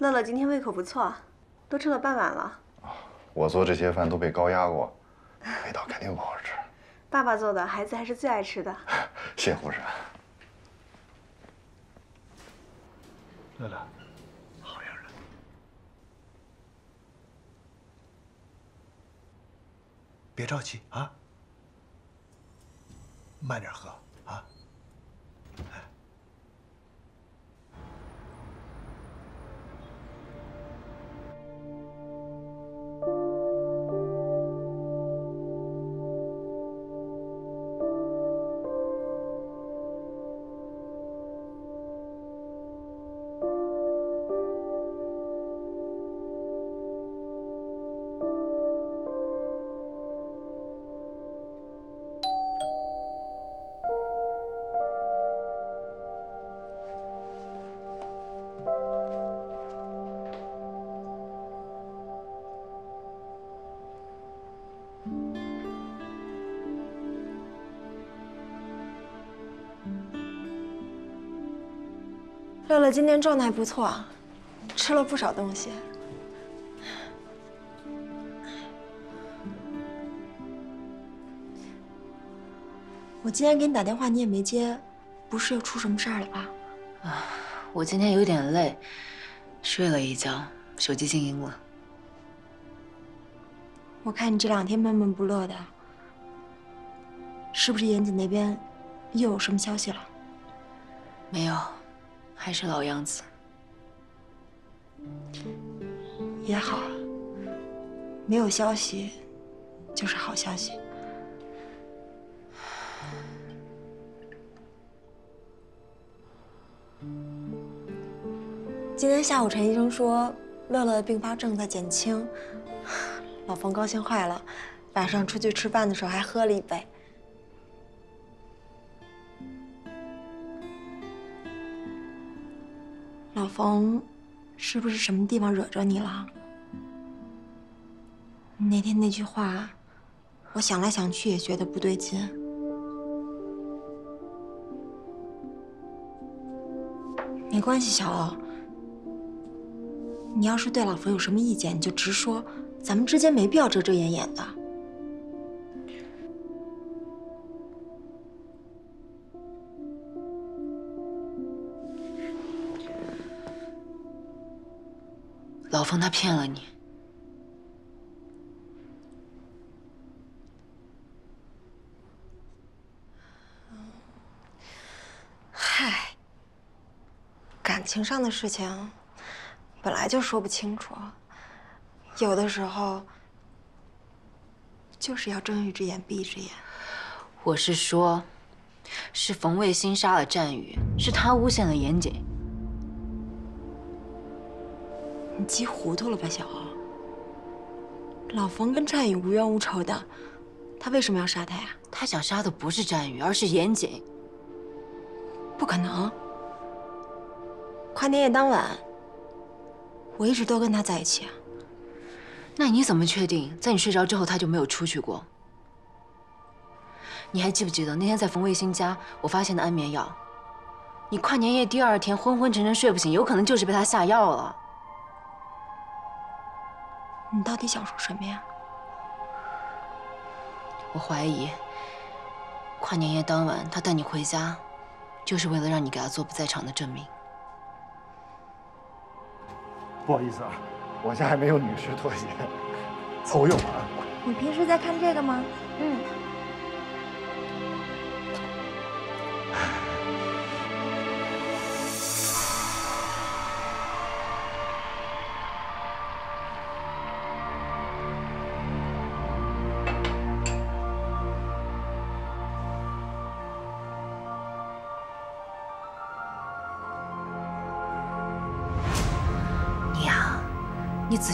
乐乐今天胃口不错，都吃了半碗了。我做这些饭都被高压过，味道肯定不好吃。爸爸做的，孩子还是最爱吃的。谢护士。乐乐，好样的！别着急啊，慢点喝乐乐今天状态不错，吃了不少东西。我今天给你打电话，你也没接，不是又出什么事儿了吧？啊，我今天有点累，睡了一觉，手机静音了。我看你这两天闷闷不乐的，是不是严谨那边又有什么消息了？没有，还是老样子。也好，没有消息就是好消息。今天下午陈医生说，乐乐的并发症在减轻，老冯高兴坏了，晚上出去吃饭的时候还喝了一杯。老冯，是不是什么地方惹着你了？那天那句话，我想来想去也觉得不对劲。没关系，小欧，你要是对老冯有什么意见，你就直说，咱们之间没必要遮遮掩掩的。老冯他骗了你，嗨，感情上的事情本来就说不清楚，有的时候就是要睁一只眼闭一只眼。我是说，是冯卫星杀了战宇，是他诬陷了严谨。急糊涂了吧，小欧？老冯跟战宇无冤无仇的，他为什么要杀他呀？他想杀的不是战宇，而是严谨。不可能！跨年夜当晚，我一直都跟他在一起啊。那你怎么确定在你睡着之后他就没有出去过？你还记不记得那天在冯卫星家我发现的安眠药？你跨年夜第二天昏昏沉沉睡不醒，有可能就是被他下药了。你到底想说什么呀？我怀疑，跨年夜当晚他带你回家，就是为了让你给他做不在场的证明。不好意思啊，我家还没有女士拖鞋，凑合用啊。你平时在看这个吗？嗯。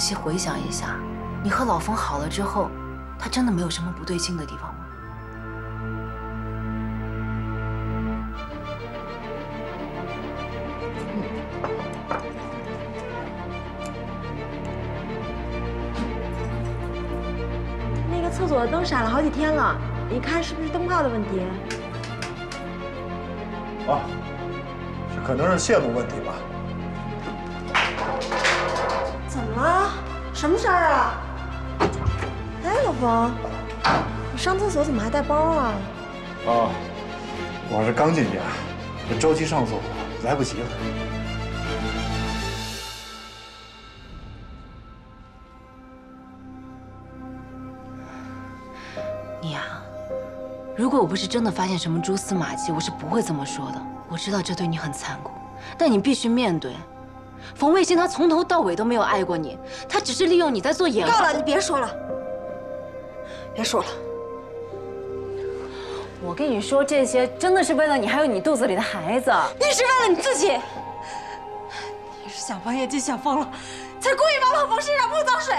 细回想一下，你和老冯好了之后，他真的没有什么不对劲的地方吗？那个厕所的灯闪了好几天了，你看是不是灯泡的问题？啊，这可能是线路问题吧。什么事儿啊？哎，老冯，你上厕所怎么还带包啊？哦，我是刚进家，我着急上厕所，来不及了。你呀、如果我不是真的发现什么蛛丝马迹，我是不会这么说的。我知道这对你很残酷，但你必须面对。冯卫星他从头到尾都没有爱过你，他只是利用你在做掩护。够了，你别说了，别说了。我跟你说这些，真的是为了你，还有你肚子里的孩子。你是为了你自己，你是想方夜姬想疯了，才故意往老冯身上泼脏水。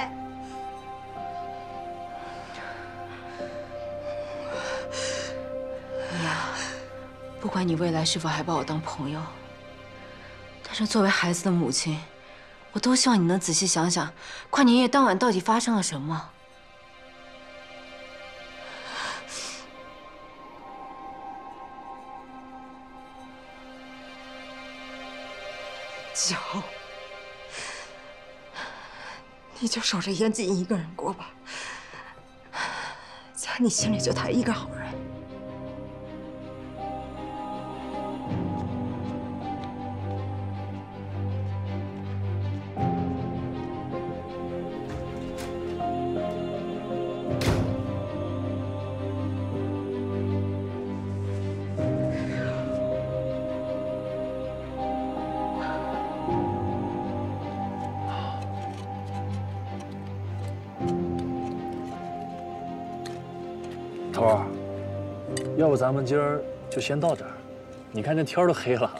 你呀，不管你未来是否还把我当朋友，但是作为孩子的母亲，我都希望你能仔细想想，跨年夜当晚到底发生了什么。九，你就守着严谨一个人过吧，在你心里就他一个好人。要不咱们今儿就先到这儿？你看这天都黑了。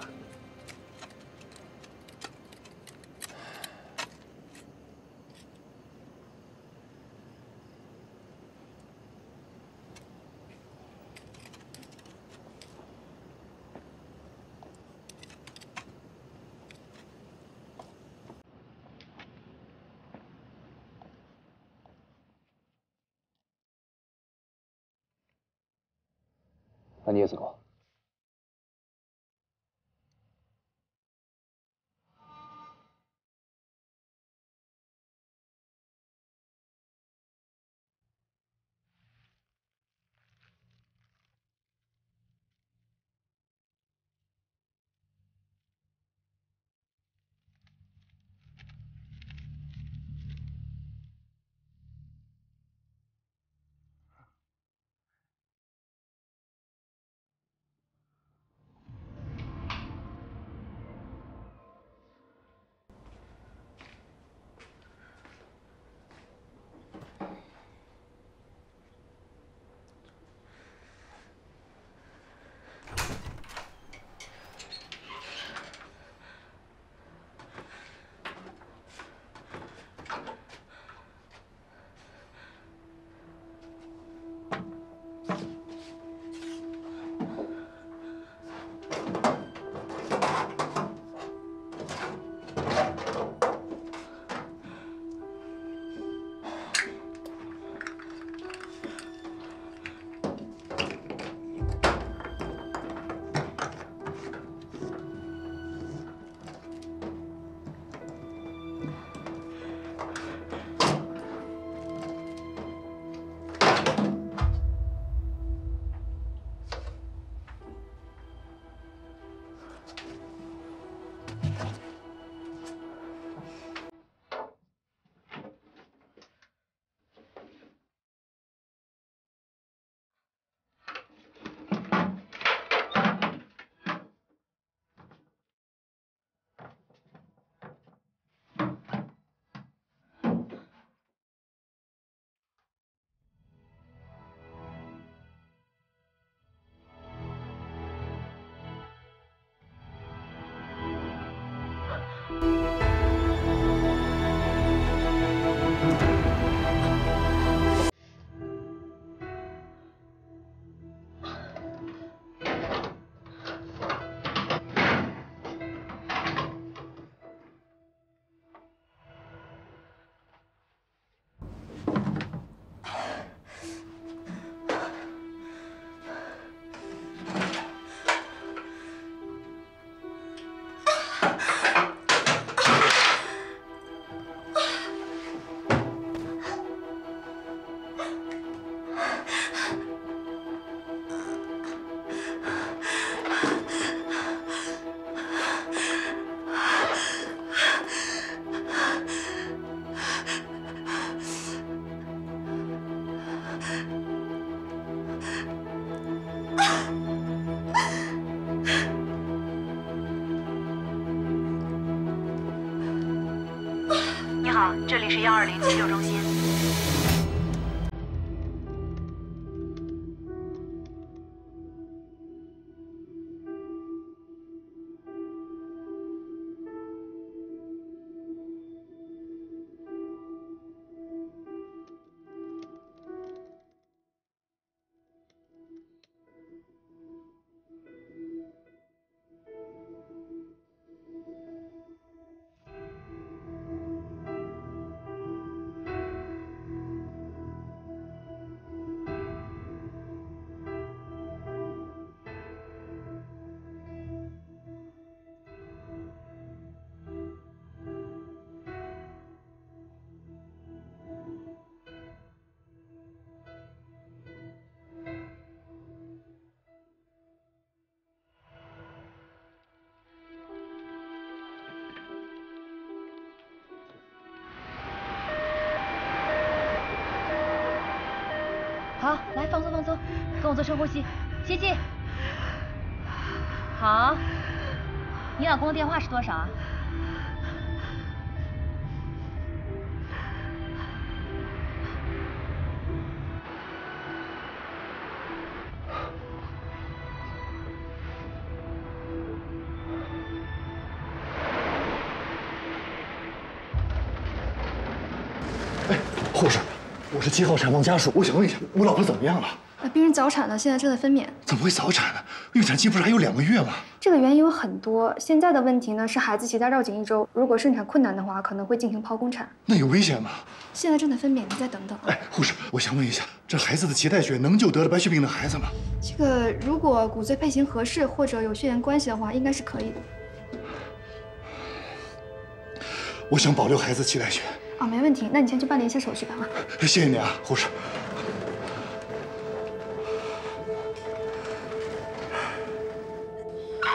二零急救中心。好，来放松放松，跟我做深呼吸，吸气。好，你老公的电话是多少啊？七号产房家属，我想问一下，我老婆怎么样了？啊，病人早产了，现在正在分娩。怎么会早产呢？预产期不是还有两个月吗？这个原因有很多，现在的问题呢是孩子脐带绕颈一周，如果顺产困难的话，可能会进行剖宫产。那有危险吗？现在正在分娩，你再等等啊。哎，护士，我想问一下，这孩子的脐带血能救得了白血病的孩子吗？这个如果骨髓配型合适或者有血缘关系的话，应该是可以的。我想保留孩子脐带血。啊，没问题，那你先去办理一些手续吧啊。谢谢你啊，护士。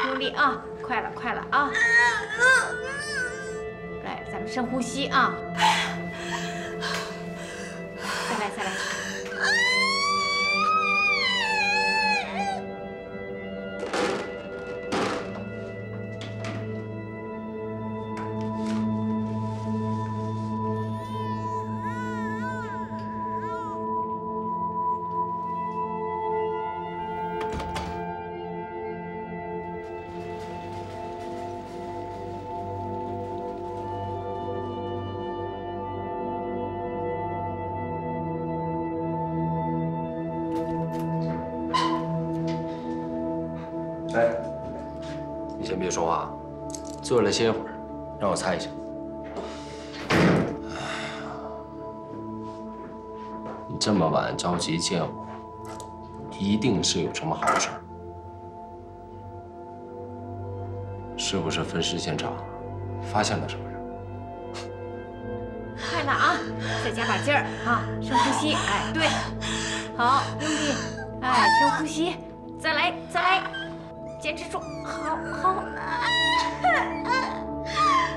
用力啊！快了，快了啊！来，咱们深呼吸啊！再来，再来。坐下来歇会儿，让我猜一下。你这么晚着急见我，一定是有什么好事儿，是不是分尸现场发现了什么人？快了啊！再加把劲儿啊！深呼吸，哎，对，好，用力，哎，深呼吸，再来，再来，坚持住，好好。啊啊啊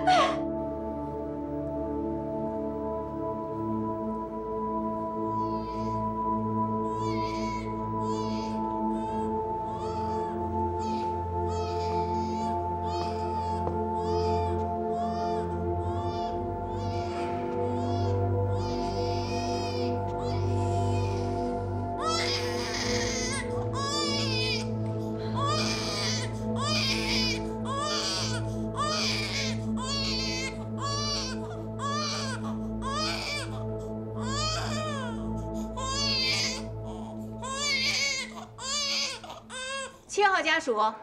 啊属，啊，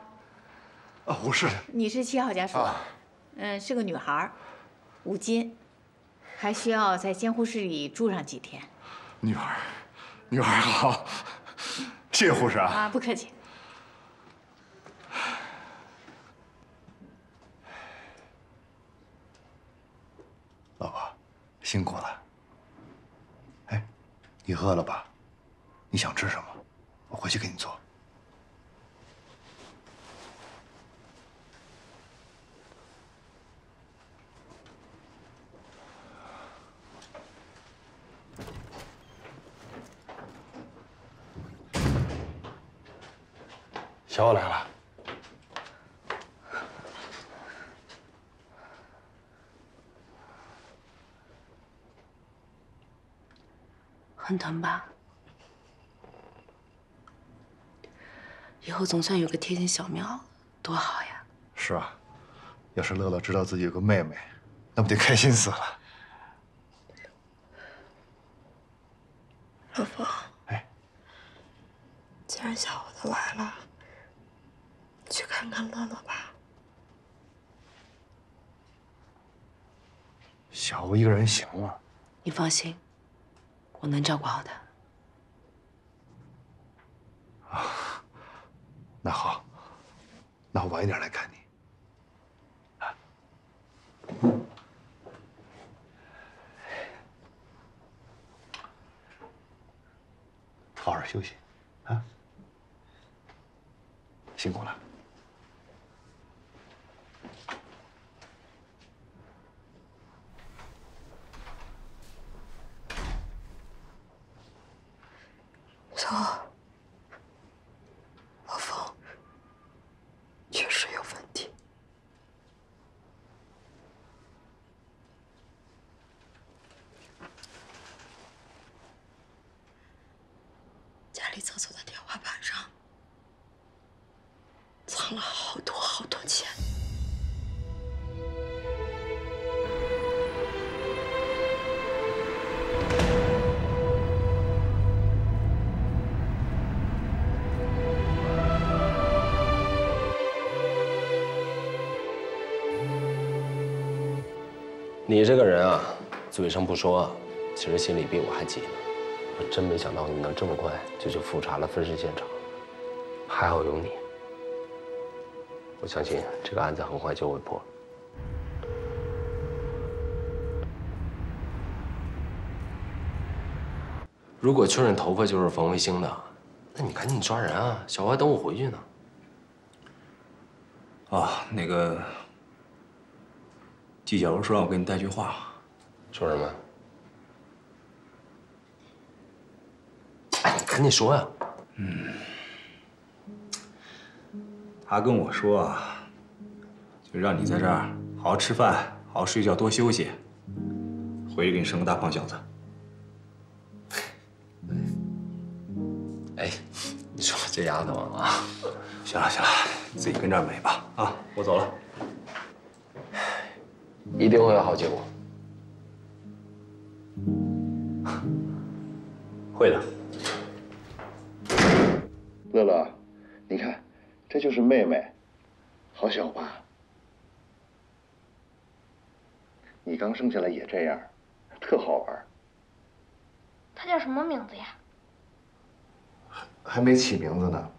我是，你是七号家属，嗯，是个女孩儿，五斤，还需要在监护室里住上几天。女孩，女孩好，谢谢护士啊。啊，不客气。老婆，辛苦了。哎，你饿了吧？你想吃什么？我回去给你做。小欧来了。很疼吧？以后总算有个贴心小苗，多好呀！是啊，要是乐乐知道自己有个妹妹，那不得开心死了。老冯，哎，既然小伙子来了，去看看乐乐吧。小吴一个人行吗？你放心，我能照顾好他。那好，那我晚一点来看你。好好休息，啊，辛苦了。你这个人啊，嘴上不说，其实心里比我还急呢。我真没想到你能这么快就去复查了分尸现场，还好有你。我相信这个案子很快就会破。如果确认头发就是冯卫星的，那你赶紧抓人啊！小花等我回去呢。哦，那个，季小柔说让我给你带句话。说什么？哎，你赶紧说呀！嗯他跟我说啊，就让你在这儿好好吃饭，好好睡觉，多休息，回去给你生个大胖小子。哎，你说这丫头啊，行了行了，自己跟这儿美吧。啊，我走了。一定会有好结果。会的。乐乐，你看，这就是妹妹，好小吧？你刚生下来也这样，特好玩。她叫什么名字呀？还没起名字呢。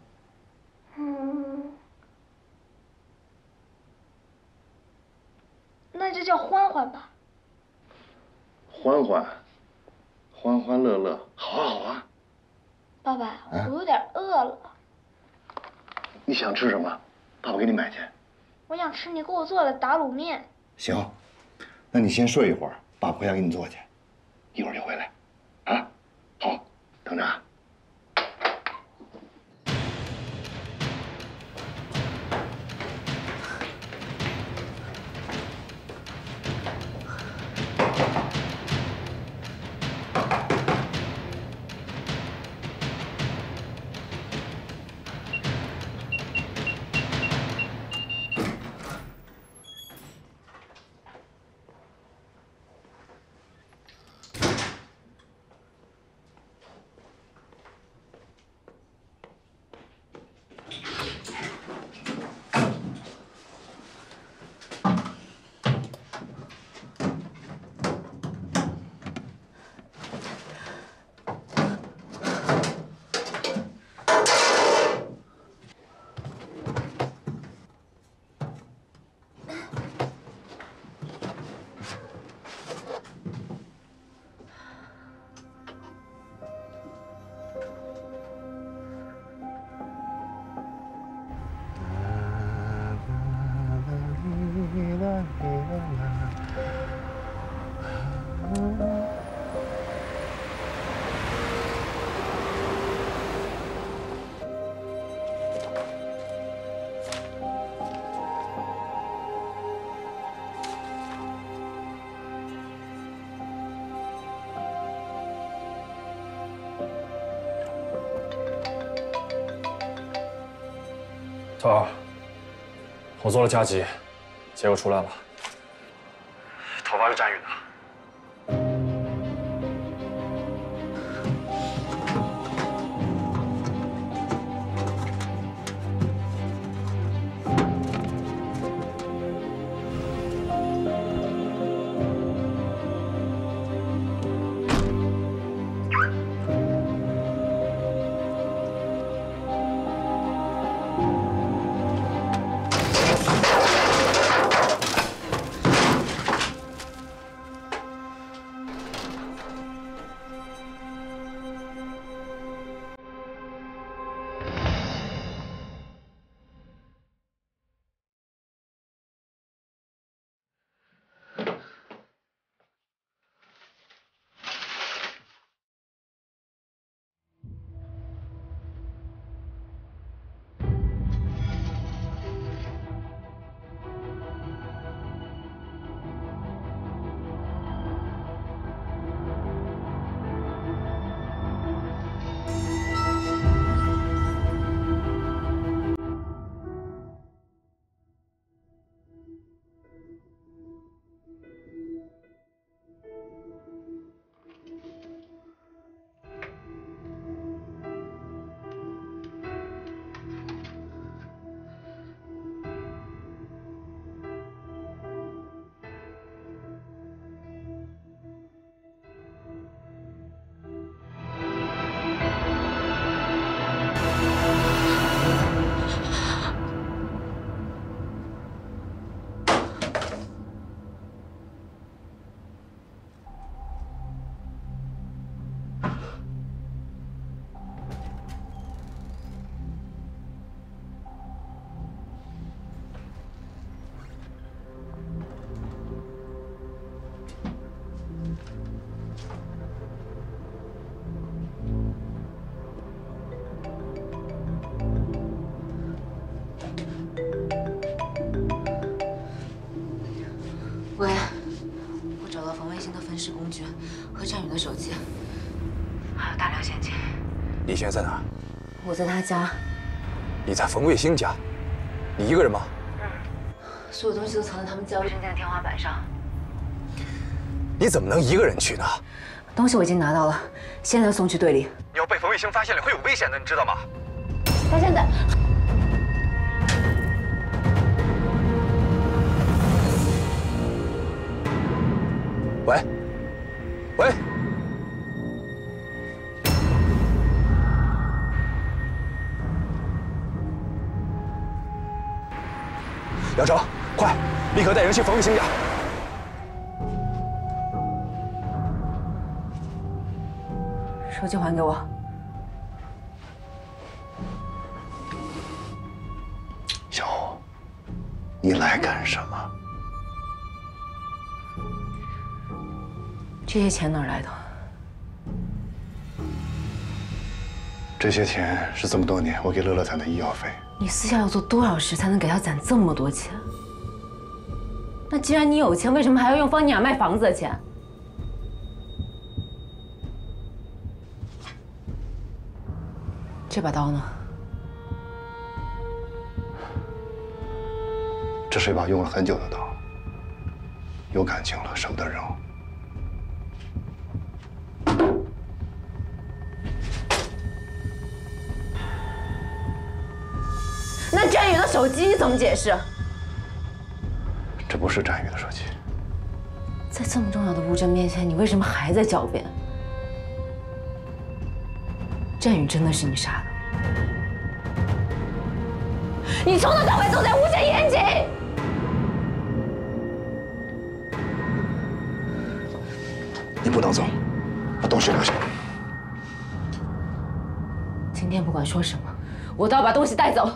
嗯，那就叫欢欢吧。欢欢，欢欢乐乐，好啊好啊。爸爸，我有点饿了，你想吃什么？爸爸给你买去。我想吃你给我做的打卤面。行，那你先睡一会儿，爸爸回家给你做去，一会儿就回来。啊，好，等着啊。头儿，我做了加急，结果出来了，和战宇的手机，还有大量现金。你现在在哪？我在他家，你在冯卫星家？你一个人吗？嗯所有东西都藏在他们家卫生间的天花板上。你怎么能一个人去呢？东西我已经拿到了，现在送去队里。你要被冯卫星发现了，会有危险的，你知道吗？他现在。喂，喂，杨成，快，立刻带人去防卫星家。手机还给我。小红，你来干什么？这些钱哪来的？这些钱是这么多年我给乐乐攒的医药费。你私下要做多少事才能给他攒这么多钱？那既然你有钱，为什么还要用方妮雅卖房子的钱？这把刀呢？这是一把用了很久的刀，有感情了，舍不得扔。手机你怎么解释？这不是战宇的手机。在这么重要的物证面前，你为什么还在狡辩？战宇真的是你杀的？你从头到尾都在诬陷严谨！你不能走，把东西留下。今天不管说什么，我都要把东西带走。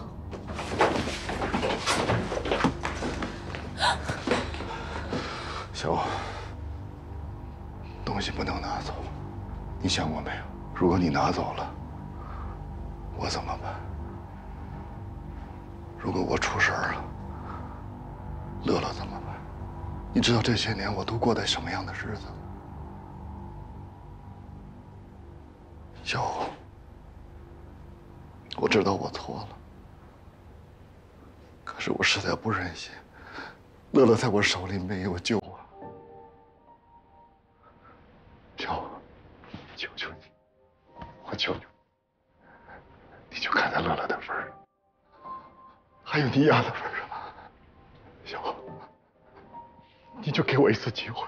拿走了，我怎么办？如果我出事儿了，乐乐怎么办？你知道这些年我都过的什么样的日子吗？小欧，我知道我错了，可是我实在不忍心，乐乐在我手里没有救就给我一次机会。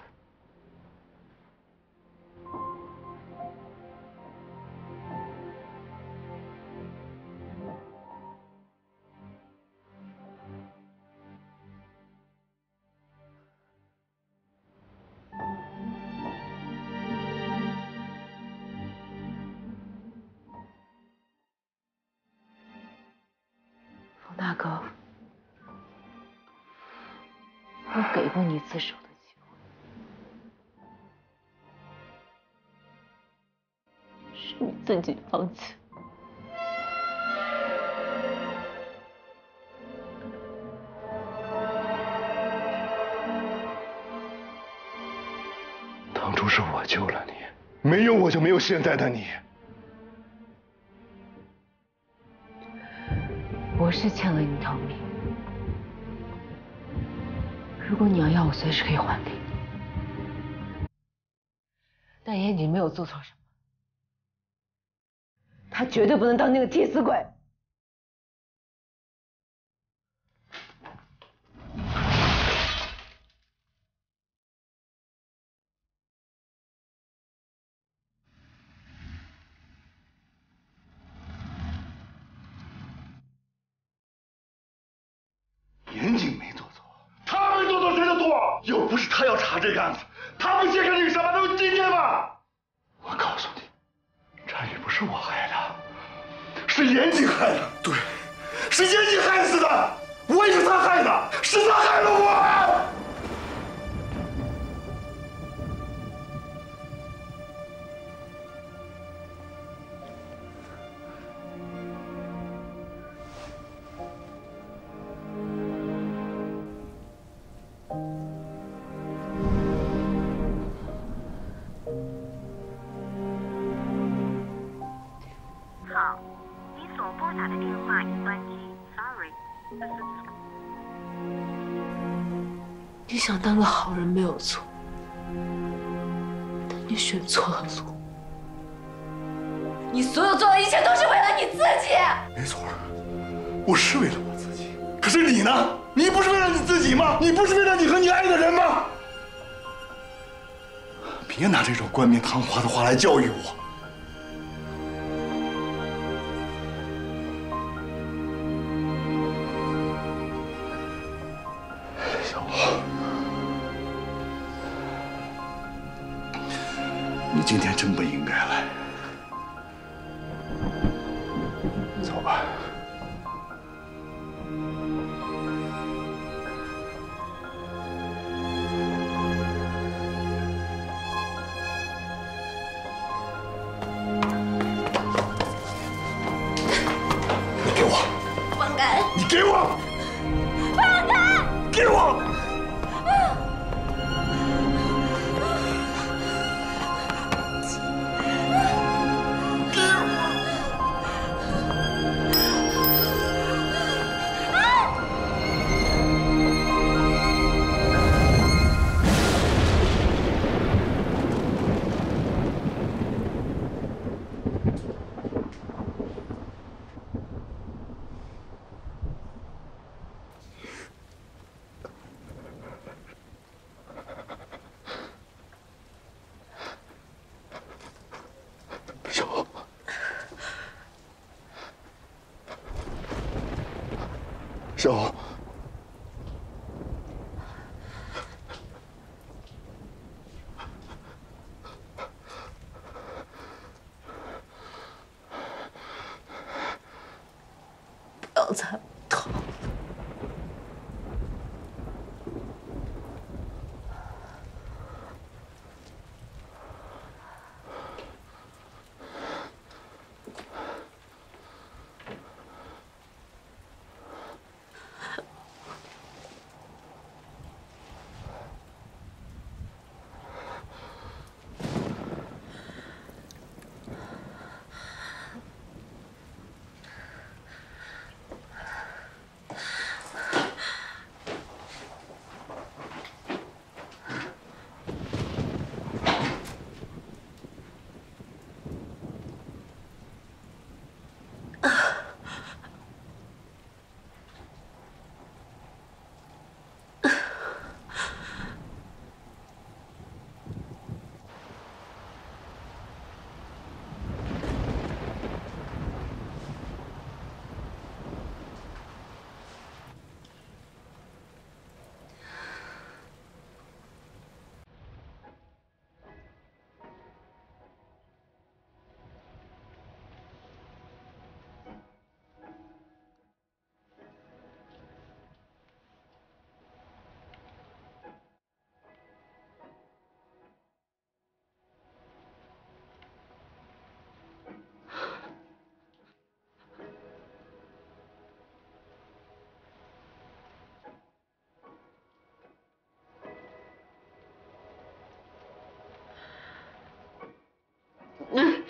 自己放弃。当初是我救了你，没有我就没有现在的你。我是欠了你一条命，如果你要要，我随时可以还给你。但严谨没有做错什么，他绝对不能当那个替死鬼。严谨没做错，他没做错谁的错？又不是他要查这个案子，他不揭开这个伤疤，能有今天吗？我告诉你，战宇不是我害严谨害的。对，是严谨害死的，我也是他害的，是他害了我。错，但你选错了路。你所有做的一切都是为了你自己。没错，我是为了我自己。可是你呢？你不是为了你自己吗？你不是为了你和你爱的人吗？别拿这种冠冕堂皇的话来教育我。小花，你今天真不应该来。不要嗯。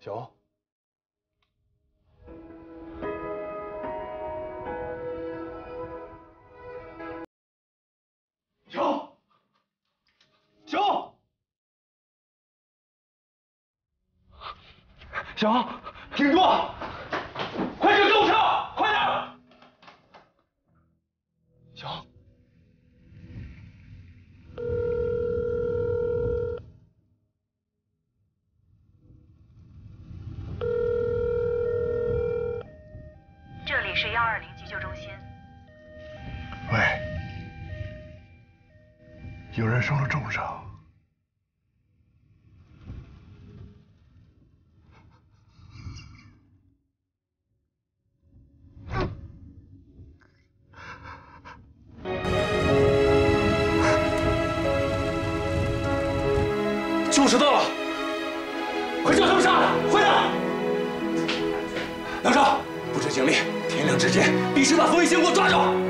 小欧，小欧，小欧，小欧，挺住！救护车到了，快叫他们上来，快点！梁少，布置警力，天亮之前必须把冯卫星给我抓住。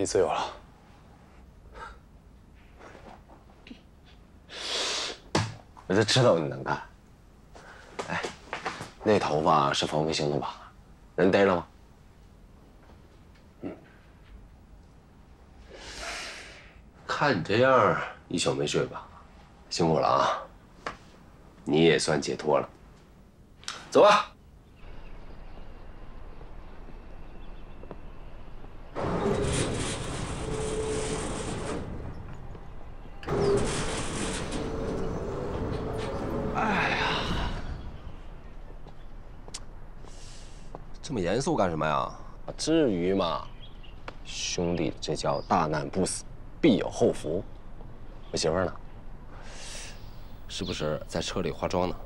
你自由了。我就知道你能干。哎，那头发是冯卫星的吧？人逮了吗？嗯。看你这样，一宿没睡吧？辛苦了啊！你也算解脱了。走吧。严肃干什么呀？至于吗？兄弟，这叫大难不死，必有后福。我媳妇呢？是不是在车里化妆呢？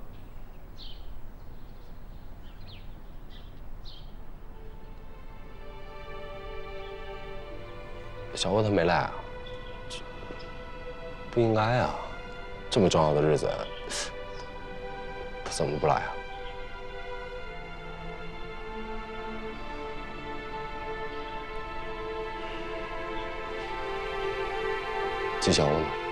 小欧他没来啊？不应该啊，这么重要的日子，他怎么不来啊？纪晓欧呢？